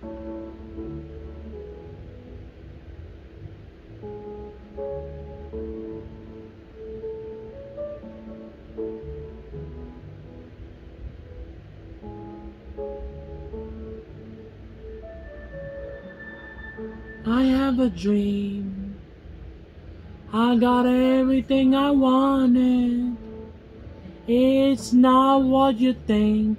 I have a dream. I got everything I wanted. It's not what you think.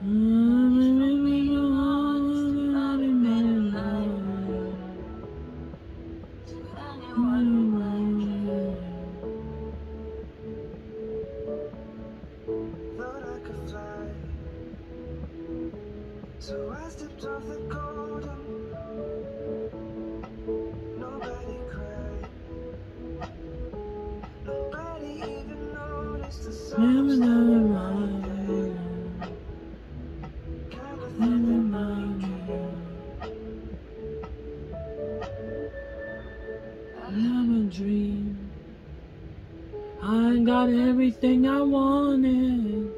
Thought So I stepped off the golden. Nobody cried. Nobody even noticed the Never, songs that never were mind. Kind of Never. I have a dream. I got everything I wanted.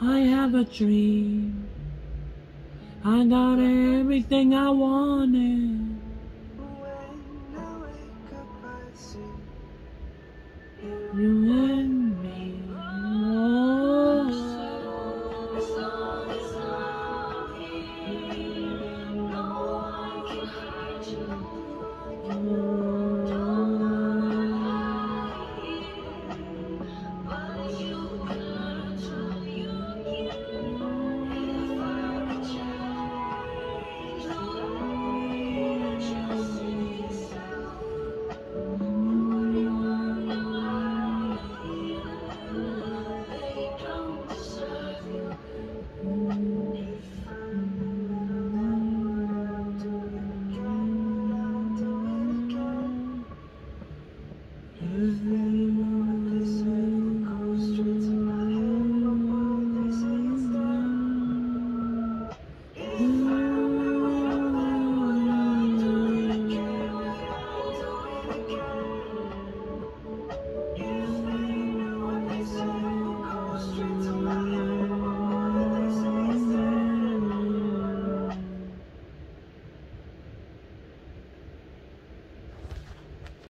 I have a dream. I got everything I wanted. When I wake up, I see You Every